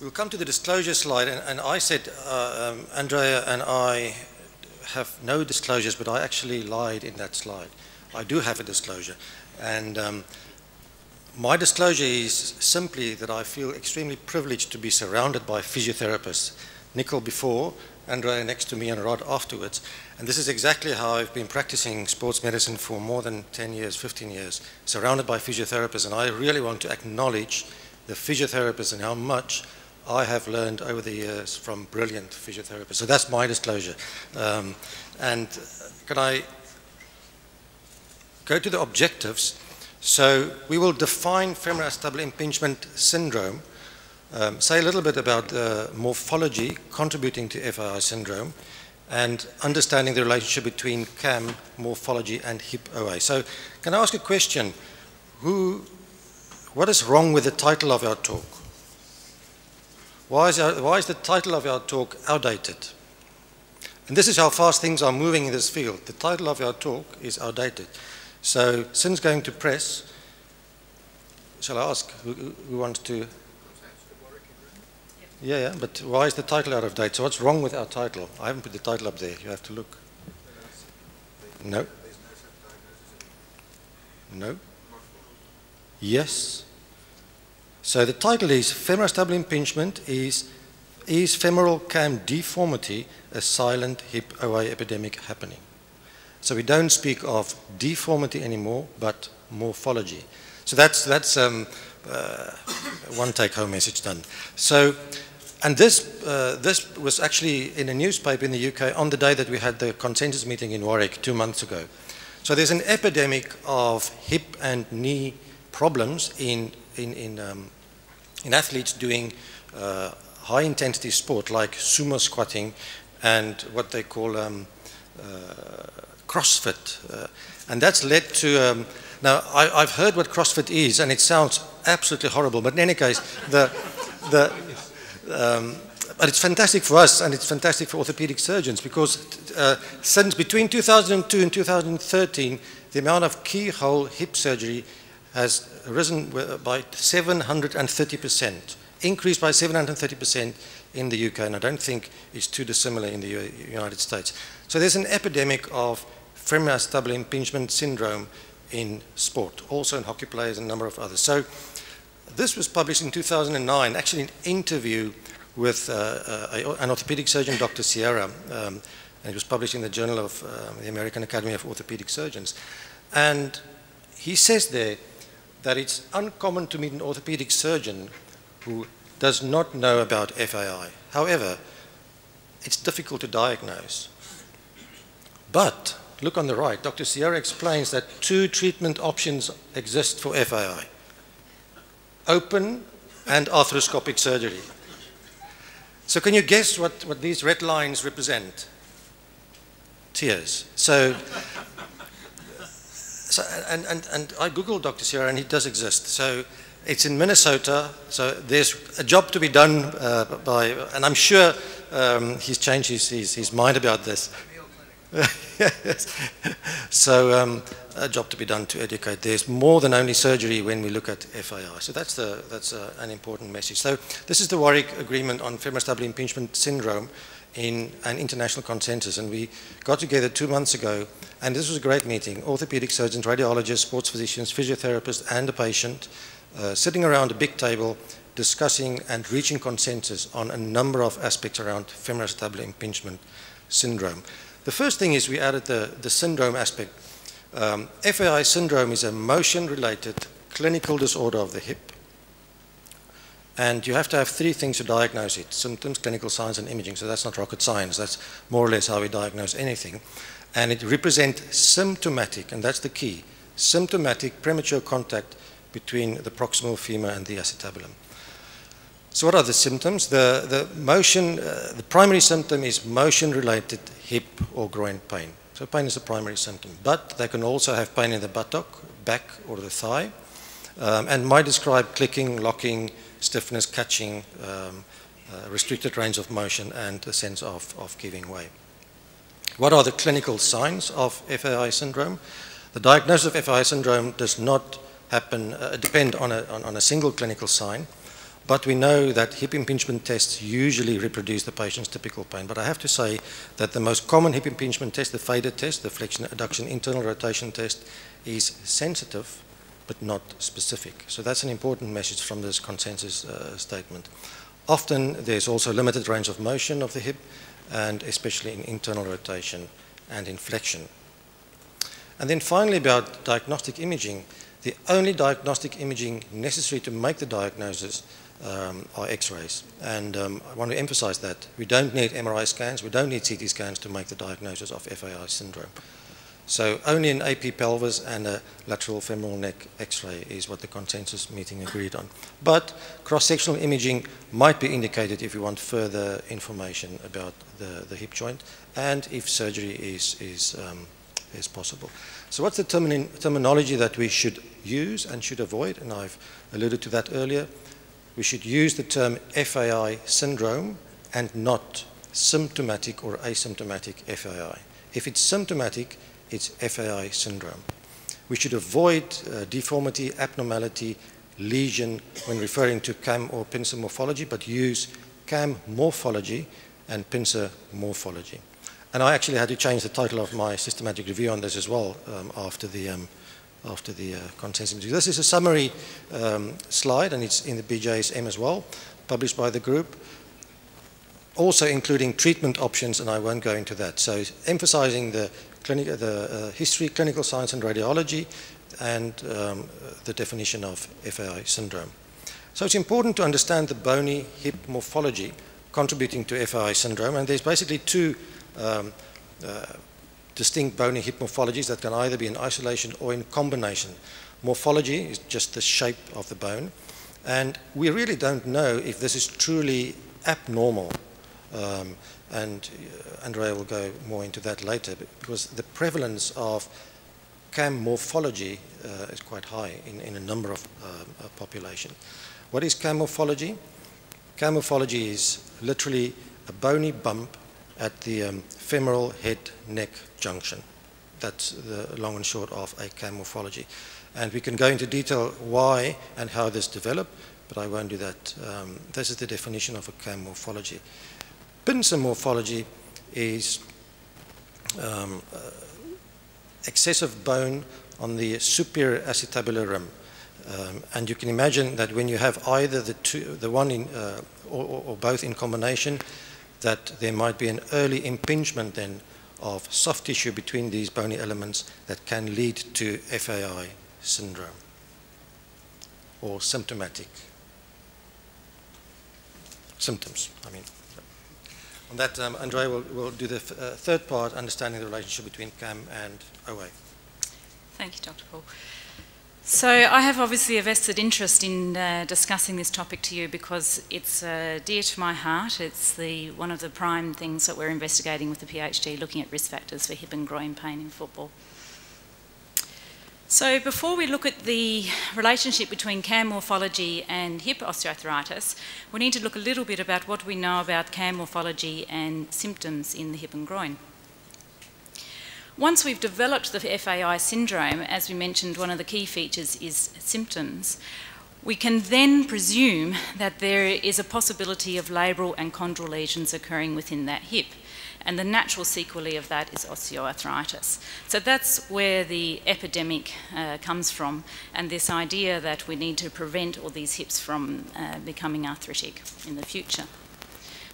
We'll come to the disclosure slide, and, and I said uh, um, Andrea and I have no disclosures, but I actually lied in that slide. I do have a disclosure, and um, my disclosure is simply that I feel extremely privileged to be surrounded by physiotherapists. Nicole before, Andrea next to me, and Rod afterwards. And this is exactly how I've been practicing sports medicine for more than 10 years, 15 years, surrounded by physiotherapists. And I really want to acknowledge the physiotherapists and how much I have learned over the years from brilliant physiotherapists. So that's my disclosure. Um, and can I go to the objectives? So we will define femoral acetabular impingement syndrome, um, say a little bit about the morphology contributing to FAI syndrome, and understanding the relationship between CAM, morphology, and hip OA. So can I ask a question? Who, what is wrong with the title of our talk? Why is, why is the title of our talk outdated? And this is how fast things are moving in this field. The title of our talk is outdated. So, since going to press, shall I ask who, who wants to? Yeah, yeah, but why is the title out of date? So, what's wrong with our title? I haven't put the title up there. You have to look. No. No. Yes. So the title is Femoral Acetabular Impingement is Is Femoral Cam Deformity a Silent Hip OA Epidemic Happening? So we don't speak of deformity anymore, but morphology. So that's, that's um, uh, one take-home message done. So, and this, uh, this was actually in a newspaper in the UK on the day that we had the consensus meeting in Warwick two months ago. So there's an epidemic of hip and knee problems in, in, in um, in athletes doing uh, high intensity sport like sumo squatting and what they call um, uh, CrossFit. Uh, and that's led to, um, now I, have heard what CrossFit is and it sounds absolutely horrible, but in any case, the, the, um, but it's fantastic for us and it's fantastic for orthopedic surgeons because uh, since between 2002 and 2013, the amount of keyhole hip surgery has risen by 730%, increased by 730% in the UK, and I don't think it's too dissimilar in the United States. So there's an epidemic of femoral acetabular impingement syndrome in sport, also in hockey players and a number of others. So this was published in 2009, actually an interview with uh, uh, an orthopedic surgeon, Dr. Sierra, um, and it was published in the Journal of uh, the American Academy of Orthopedic Surgeons. And he says there that it's uncommon to meet an orthopedic surgeon who does not know about FAI. However, it's difficult to diagnose. But look on the right, Dr. Sierra explains that two treatment options exist for FAI open and arthroscopic surgery. So, can you guess what, what these red lines represent? Tears. So, so, and, and, and I Googled Dr. Sierra and he does exist. So it's in Minnesota. So there's a job to be done uh, by, and I'm sure um, he's changed his, his, his, mind about this. so um, a job to be done to educate. There's more than only surgery when we look at FAI. So that's, the, that's uh, an important message. So this is the Warwick Agreement on Femoral Acetabular Impingement Syndrome in an international consensus. And we got together two months ago, and this was a great meeting. Orthopedic surgeons, radiologists, sports physicians, physiotherapists, and the patient uh, sitting around a big table discussing and reaching consensus on a number of aspects around femoral acetabular impingement syndrome. The first thing is we added the, the syndrome aspect. Um, FAI syndrome is a motion-related clinical disorder of the hip and you have to have three things to diagnose it symptoms, clinical signs, and imaging. So that's not rocket science. That's more or less how we diagnose anything. And it represents symptomatic, and that's the key symptomatic premature contact between the proximal femur and the acetabulum. So, what are the symptoms? The, the motion, uh, the primary symptom is motion related hip or groin pain. So, pain is the primary symptom, but they can also have pain in the buttock, back, or the thigh, um, and might describe clicking, locking, stiffness, catching, um, uh, restricted range of motion, and a sense of, of giving way. What are the clinical signs of FAI syndrome? The diagnosis of FAI syndrome does not happen, uh, depend on a, on, on, a single clinical sign. But we know that hip impingement tests usually reproduce the patient's typical pain. But I have to say that the most common hip impingement test, the FADIR test, the flexion adduction internal rotation test, is sensitive but not specific. So that's an important message from this consensus uh, statement. Often there's also limited range of motion of the hip, and especially in internal rotation and inflection. And then finally about diagnostic imaging, the only diagnostic imaging necessary to make the diagnosis um, are x-rays. And um, I want to emphasize that. We don't need MRI scans, we don't need CT scans to make the diagnosis of FAI syndrome. So only an AP pelvis and a lateral femoral neck x-ray is what the consensus meeting agreed on. But cross-sectional imaging might be indicated if you want further information about the, the hip joint and if surgery is, is, um, is possible. So what's the termin terminology that we should use and should avoid? And I've alluded to that earlier. We should use the term FAI syndrome and not symptomatic or asymptomatic FAI. If it's symptomatic, it's FAI syndrome. We should avoid uh, deformity, abnormality, lesion when referring to CAM or pincer morphology, but use CAM morphology and pincer morphology. And I actually had to change the title of my systematic review on this as well um, after the, um, after the uh, consensus. This is a summary um, slide, and it's in the BJSM as well, published by the group also including treatment options, and I won't go into that. So emphasizing the clinic, the uh, history, clinical science and radiology, and um, the definition of FAI syndrome. So it's important to understand the bony hip morphology contributing to FAI syndrome, and there's basically two um, uh, distinct bony hip morphologies that can either be in isolation or in combination. Morphology is just the shape of the bone, and we really don't know if this is truly abnormal um, and uh, Andrea will go more into that later, because the prevalence of CAM morphology uh, is quite high in, in a number of uh, population. What is CAM morphology? CAM morphology is literally a bony bump at the um, femoral head-neck junction. That's the long and short of a CAM morphology. And we can go into detail why and how this developed, but I won't do that. Um, this is the definition of a CAM morphology. Pincer morphology is um, uh, excessive bone on the superior acetabular rim. Um, and you can imagine that when you have either the, two, the one in, uh, or, or, both in combination, that there might be an early impingement then of soft tissue between these bony elements that can lead to FAI syndrome or symptomatic symptoms, I mean. On that, um, Andrea will, will do the uh, third part, understanding the relationship between CAM and OA. Thank you, Dr. Paul. So I have obviously a vested interest in uh, discussing this topic to you because it's uh, dear to my heart. It's the, one of the prime things that we're investigating with the PhD, looking at risk factors for hip and groin pain in football. So before we look at the relationship between CAM morphology and hip osteoarthritis, we need to look a little bit about what we know about CAM morphology and symptoms in the hip and groin. Once we've developed the FAI syndrome, as we mentioned, one of the key features is symptoms. We can then presume that there is a possibility of labral and chondral lesions occurring within that hip and the natural sequelae of that is osteoarthritis. So that's where the epidemic uh, comes from, and this idea that we need to prevent all these hips from uh, becoming arthritic in the future.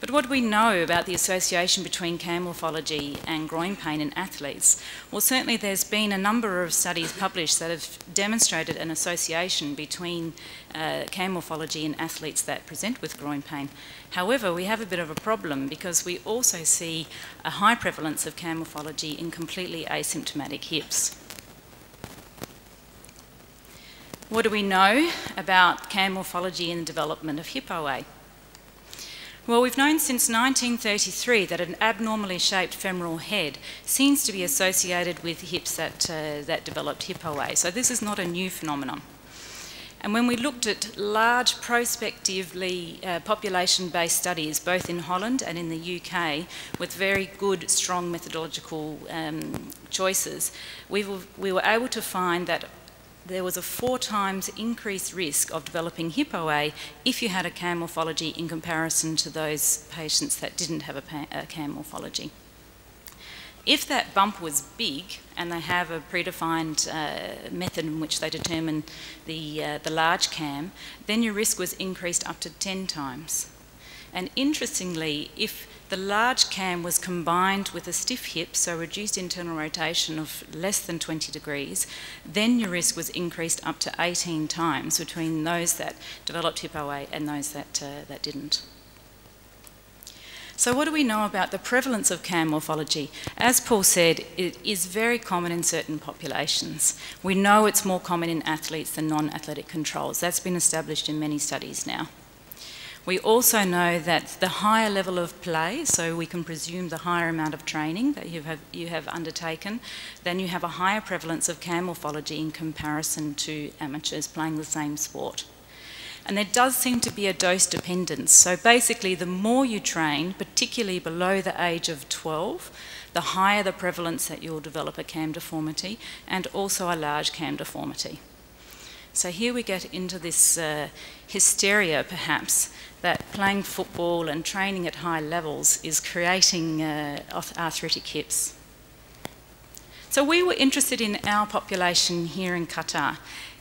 But what do we know about the association between CAM morphology and groin pain in athletes? Well, certainly there's been a number of studies published that have demonstrated an association between uh, CAM morphology in athletes that present with groin pain. However, we have a bit of a problem because we also see a high prevalence of CAM morphology in completely asymptomatic hips. What do we know about CAM morphology in the development of hip OA? Well, we've known since 1933 that an abnormally shaped femoral head seems to be associated with hips that, uh, that developed hip OA. So this is not a new phenomenon. And when we looked at large prospectively uh, population-based studies, both in Holland and in the UK, with very good, strong methodological um, choices, we were, we were able to find that there was a four times increased risk of developing hip OA if you had a CAM morphology in comparison to those patients that didn't have a, a CAM morphology. If that bump was big and they have a predefined uh, method in which they determine the, uh, the large cam, then your risk was increased up to 10 times. And interestingly, if the large cam was combined with a stiff hip, so reduced internal rotation of less than 20 degrees, then your risk was increased up to 18 times between those that developed hip OA and those that, uh, that didn't. So what do we know about the prevalence of CAM morphology? As Paul said, it is very common in certain populations. We know it's more common in athletes than non-athletic controls. That's been established in many studies now. We also know that the higher level of play, so we can presume the higher amount of training that you have, you have undertaken, then you have a higher prevalence of CAM morphology in comparison to amateurs playing the same sport. And there does seem to be a dose dependence. So basically, the more you train, particularly below the age of 12, the higher the prevalence that you'll develop a CAM deformity and also a large CAM deformity. So here we get into this uh, hysteria, perhaps, that playing football and training at high levels is creating uh, arthritic hips. So we were interested in our population here in Qatar.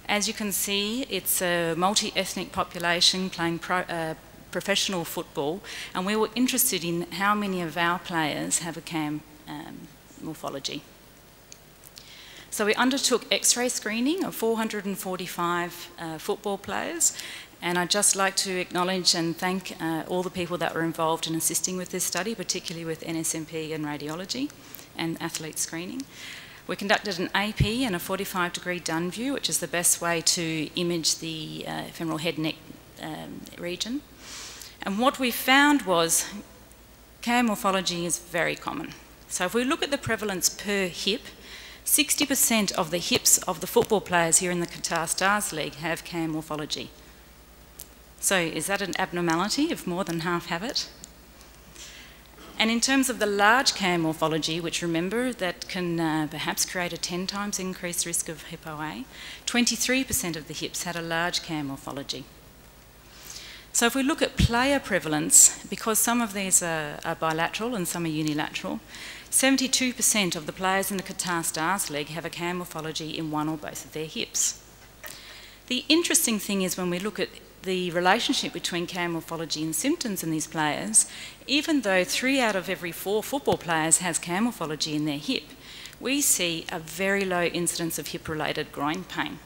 As you can see, it's a multi-ethnic population playing pro, uh, professional football, and we were interested in how many of our players have a CAM um, morphology. So we undertook X-ray screening of 445 uh, football players and I'd just like to acknowledge and thank uh, all the people that were involved in assisting with this study, particularly with NSMP and radiology and athlete screening. We conducted an AP and a 45 degree Dunn view, which is the best way to image the uh, femoral head neck um, region. And what we found was CAM morphology is very common. So if we look at the prevalence per hip, 60% of the hips of the football players here in the Qatar Stars League have CAM morphology. So is that an abnormality if more than half have it? And in terms of the large CAM morphology, which remember that can uh, perhaps create a 10 times increased risk of hip OA, 23% of the hips had a large CAM morphology. So if we look at player prevalence, because some of these are, are bilateral and some are unilateral, 72% of the players in the Qatar Stars League have a CAM morphology in one or both of their hips. The interesting thing is when we look at the relationship between CAM morphology and symptoms in these players, even though three out of every four football players has CAM morphology in their hip, we see a very low incidence of hip-related groin pain.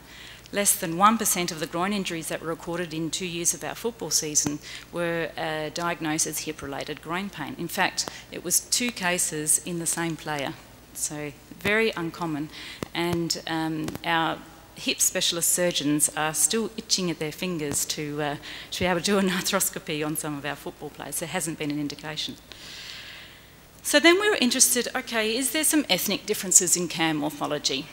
Less than 1% of the groin injuries that were recorded in two years of our football season were uh, diagnosed as hip-related groin pain. In fact, it was two cases in the same player. So very uncommon. And um, our hip specialist surgeons are still itching at their fingers to, uh, to be able to do an arthroscopy on some of our football players. There hasn't been an indication. So then we were interested, okay, is there some ethnic differences in CAM morphology?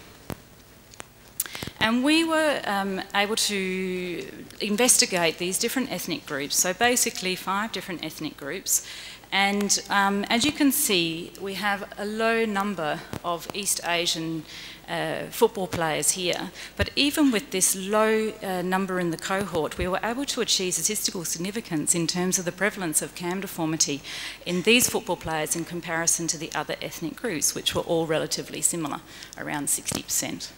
And we were um, able to investigate these different ethnic groups, so basically five different ethnic groups. And um, as you can see, we have a low number of East Asian uh, football players here. But even with this low uh, number in the cohort, we were able to achieve statistical significance in terms of the prevalence of CAM deformity in these football players in comparison to the other ethnic groups, which were all relatively similar, around 60%.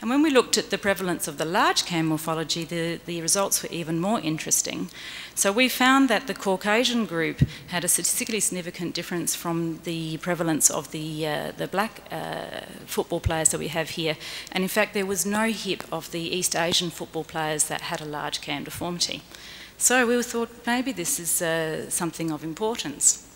And when we looked at the prevalence of the large CAM morphology, the, the results were even more interesting. So we found that the Caucasian group had a statistically significant difference from the prevalence of the, uh, the black uh, football players that we have here. And in fact, there was no hip of the East Asian football players that had a large CAM deformity. So we thought maybe this is uh, something of importance.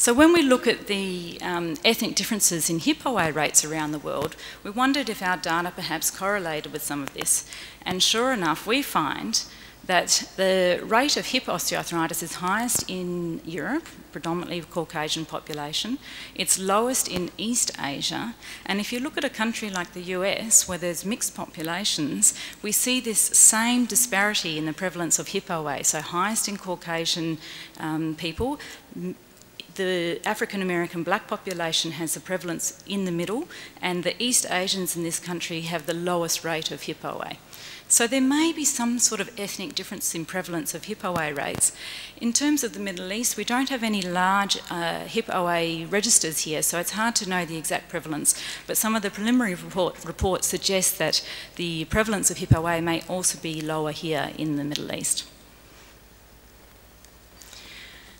So when we look at the um, ethnic differences in hip OA rates around the world, we wondered if our data perhaps correlated with some of this. And sure enough, we find that the rate of hip osteoarthritis is highest in Europe, predominantly Caucasian population. It's lowest in East Asia. And if you look at a country like the US, where there's mixed populations, we see this same disparity in the prevalence of hip OA. So highest in Caucasian um, people, the African American black population has a prevalence in the middle, and the East Asians in this country have the lowest rate of hip OA. So there may be some sort of ethnic difference in prevalence of hip OA rates. In terms of the Middle East, we don't have any large uh, registers here, so it's hard to know the exact prevalence. But some of the preliminary report, reports suggest that the prevalence of hip OA may also be lower here in the Middle East.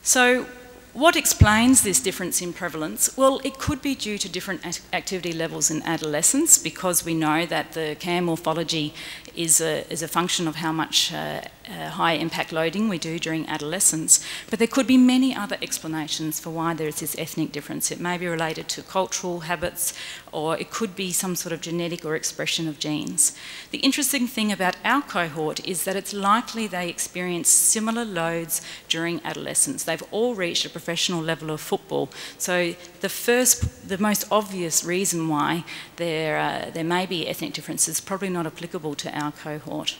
So what explains this difference in prevalence? Well, it could be due to different activity levels in adolescence because we know that the CAM morphology is a, is a function of how much uh, uh, high impact loading we do during adolescence. But there could be many other explanations for why there is this ethnic difference. It may be related to cultural habits or it could be some sort of genetic or expression of genes. The interesting thing about our cohort is that it's likely they experience similar loads during adolescence. They've all reached a professional level of football. So the first, the most obvious reason why there, uh, there may be ethnic differences probably not applicable to our cohort.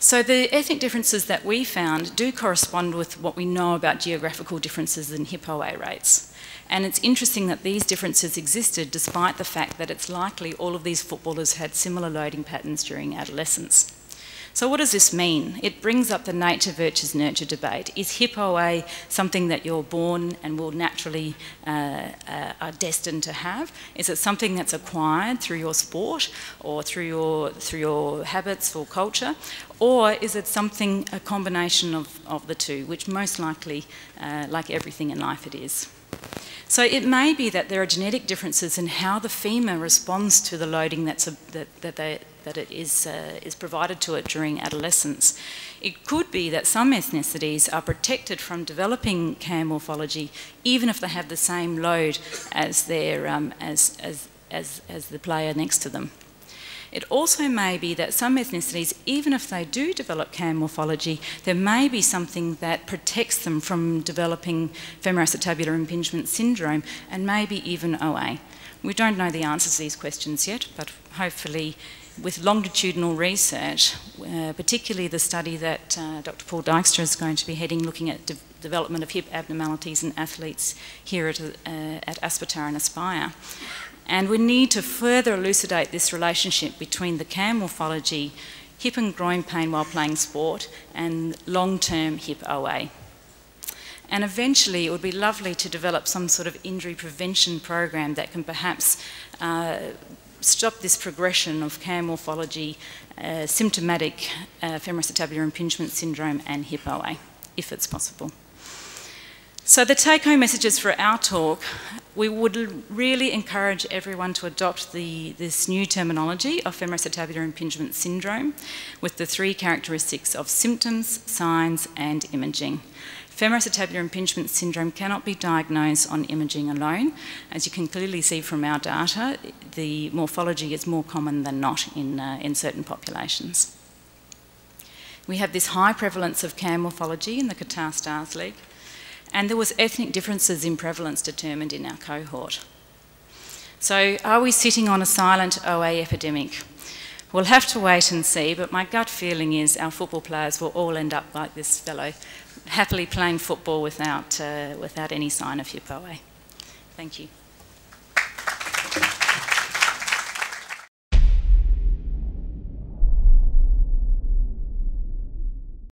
So the ethnic differences that we found do correspond with what we know about geographical differences in hip OA rates. And it's interesting that these differences existed despite the fact that it's likely all of these footballers had similar loading patterns during adolescence. So what does this mean? It brings up the nature versus nurture debate. Is hip OA something that you're born and will naturally uh, uh, are destined to have? Is it something that's acquired through your sport or through your through your habits or culture, or is it something a combination of, of the two, which most likely, uh, like everything in life, it is. So it may be that there are genetic differences in how the femur responds to the loading that's a, that, that, they, that it is, uh, is provided to it during adolescence. It could be that some ethnicities are protected from developing CAM morphology even if they have the same load as, their, um, as, as, as, as the player next to them. It also may be that some ethnicities, even if they do develop CAM morphology, there may be something that protects them from developing femoroacetabular impingement syndrome and maybe even OA. We don't know the answers to these questions yet, but hopefully with longitudinal research, uh, particularly the study that uh, Dr. Paul Dijkstra is going to be heading, looking at de development of hip abnormalities in athletes here at, uh, at Aspetar and Aspire, and we need to further elucidate this relationship between the CAM morphology, hip and groin pain while playing sport, and long-term hip OA. And eventually it would be lovely to develop some sort of injury prevention program that can perhaps uh, stop this progression of CAM morphology, uh, symptomatic uh, femoroacetabular impingement syndrome and hip OA, if it's possible. So the take-home messages for our talk, we would really encourage everyone to adopt the, this new terminology of femoroacetabular impingement syndrome with the three characteristics of symptoms, signs and imaging. Femoroacetabular impingement syndrome cannot be diagnosed on imaging alone. As you can clearly see from our data, the morphology is more common than not in, uh, in certain populations. We have this high prevalence of CAM morphology in the Qatar Stars League and there was ethnic differences in prevalence determined in our cohort. So are we sitting on a silent OA epidemic? We'll have to wait and see, but my gut feeling is our football players will all end up like this fellow, happily playing football without, uh, without any sign of hip OA. Eh? Thank you.